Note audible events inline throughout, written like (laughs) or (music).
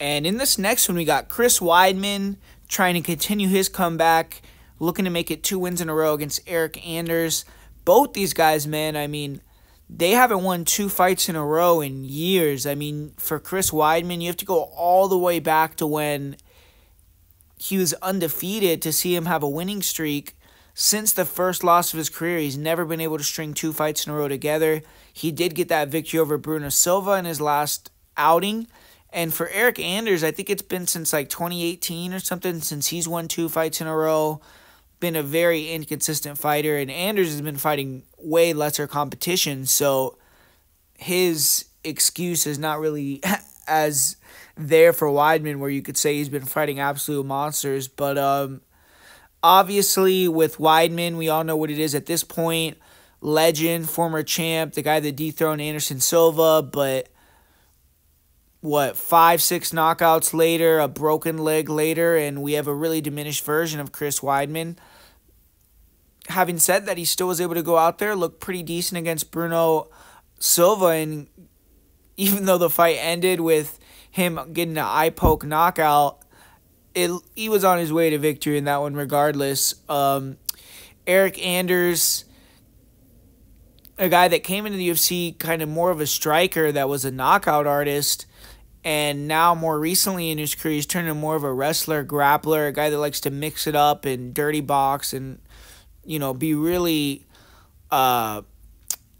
And in this next one, we got Chris Weidman trying to continue his comeback, looking to make it two wins in a row against Eryk Anders. Both these guys, man, I mean, they haven't won two fights in a row in years. I mean, for Chris Weidman, you have to go all the way back to when he was undefeated to see him have a winning streak. Since the first loss of his career, he's never been able to string two fights in a row together. He did get that victory over Bruno Silva in his last outing. And for Eryk Anders, I think it's been since like 2018 or something since he's won two fights in a row. Been a very inconsistent fighter, and Anders has been fighting way lesser competition. So his excuse is not really (laughs) as there for Weidman, where you could say he's been fighting absolute monsters. But um, Obviously, with Weidman, we all know what it is at this point. Legend, former champ, the guy that dethroned Anderson Silva, but what, five, six knockouts later, a broken leg later, and we have a really diminished version of Chris Weidman. Having said that, he still was able to go out there, look pretty decent against Bruno Silva, and even though the fight ended with him getting an eye poke knockout, it, he was on his way to victory in that one, regardless. Um, Eryk Anders, a guy that came into the UFC kind of more of a striker that was a knockout artist, and now more recently in his career, he's turned into more of a wrestler, grappler, a guy that likes to mix it up and dirty box and, you know, be really, uh,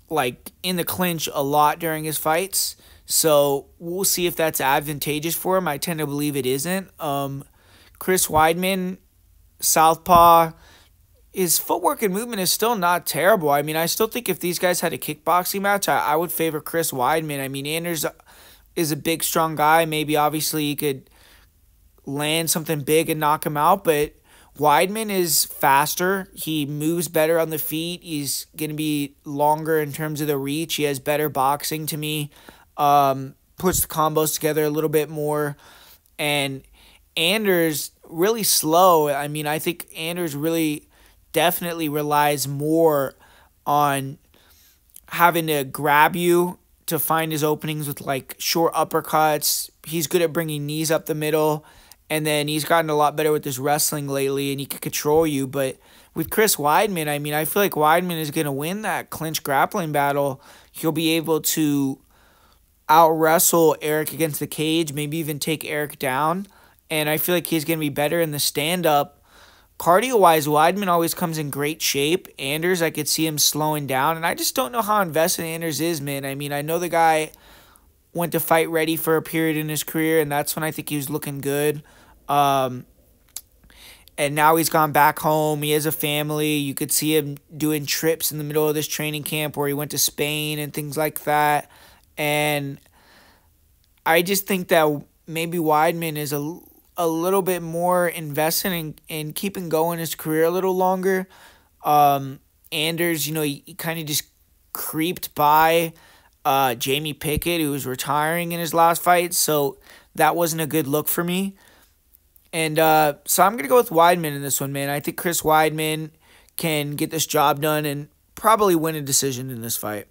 like in the clinch a lot during his fights. So we'll see if that's advantageous for him. I tend to believe it isn't. Um, Chris Weidman, Southpaw, his footwork and movement is still not terrible. I mean, I still think if these guys had a kickboxing match, I, I would favor Chris Weidman. I mean, Anders is a big, strong guy. Maybe obviously he could land something big and knock him out, but Weidman is faster. He moves better on the feet. He's going to be longer in terms of the reach. He has better boxing to me. Um, puts the combos together a little bit more. And Anders really slow. I mean, I think Anders really definitely relies more on having to grab you to find his openings with like short uppercuts. He's good at bringing knees up the middle. And then he's gotten a lot better with his wrestling lately and he can control you. But with Chris Weidman, I mean, I feel like Weidman is going to win that clinch grappling battle. He'll be able to out wrestle Eryk against the cage, maybe even take Eryk down and I feel like he's going to be better in the stand up. Cardio wise, Weidman always comes in great shape. Anders, I could see him slowing down, and I just don't know how invested Anders is, man. I mean, I know the guy went to fight ready for a period in his career, and that's when I think he was looking good. Um, and now he's gone back home. He has a family. You could see him doing trips in the middle of this training camp where he went to Spain and things like that. And I just think that maybe Weidman is a a little bit more invested in, in keeping going his career a little longer. Um, Anders, you know, he, he kind of just creeped by uh, Jamie Pickett, who was retiring in his last fight. So that wasn't a good look for me. And uh, so I'm going to go with Weidman in this one, man. I think Chris Weidman can get this job done and probably win a decision in this fight.